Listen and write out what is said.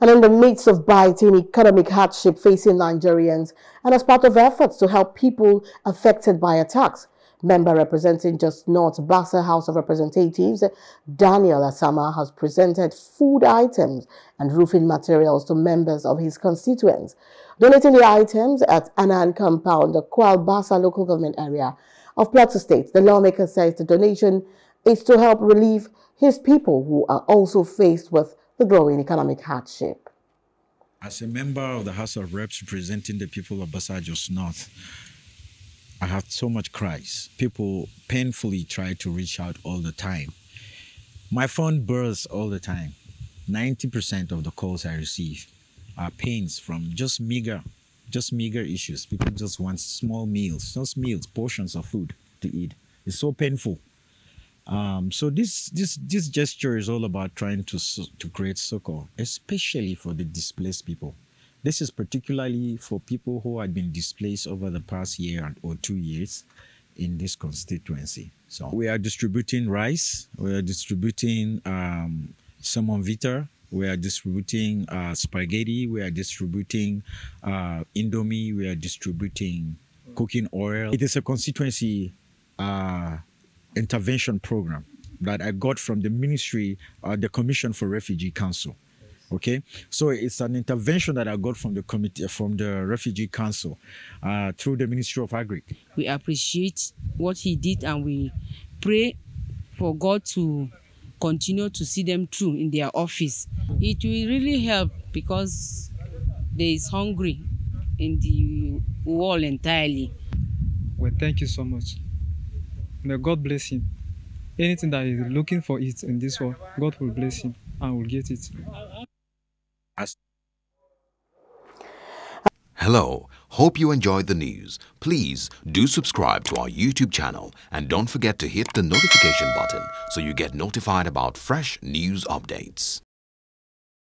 And in the midst of biting economic hardship facing Nigerians, and as part of efforts to help people affected by attacks, member representing Jos North Bassa House of Representatives, Daniel Asama, has presented food items and roofing materials to members of his constituents. Donating the items at Anan Compound, the Kwal Bassa local government area of Plateau State, the lawmaker says the donation is to help relieve his people who are also faced with the growing economic hardship. As a member of the House of Reps representing the people of Bassa Jos North, I have so much cries. People painfully try to reach out all the time. My phone bursts all the time. 90% of the calls I receive are pains from just meager, just meager issues. People just want small meals, just meals, portions of food to eat. It's so painful. Um, so this this this gesture is all about trying to to create succor, especially for the displaced people. This is particularly for people who had been displaced over the past year or two years in this constituency. So we are distributing rice, we are distributing um, semovita, we are distributing uh, spaghetti, we are distributing uh, indomie, we are distributing cooking oil. It is a constituency uh, intervention program that I got from the ministry, uh, the Commission for Refugee Council. Okay, so it's an intervention that I got from the committee, from the Refugee Council, uh, through the Ministry of Agri. We appreciate what he did, and we pray for God to continue to see them through in their office. It will really help because there is hungry in the world entirely. Well, thank you so much. May God bless him. Anything that he's looking for it in this world, God will bless him and will get it. Hello, hope you enjoyed the news. Please do subscribe to our YouTube channel and don't forget to hit the notification button so you get notified about fresh news updates.